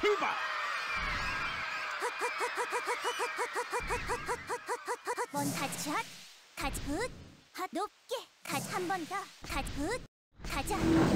출발! 원 가지 핫, 가지 굿 핫, 높게? 가지 한 번 더? 가지 굿 가자. 핫